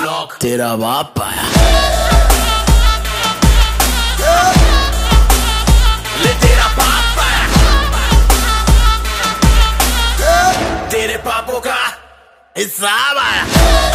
Block. तेरा बाप आया ले तेरा बाप आया तेरे पापों का हिसाब आया।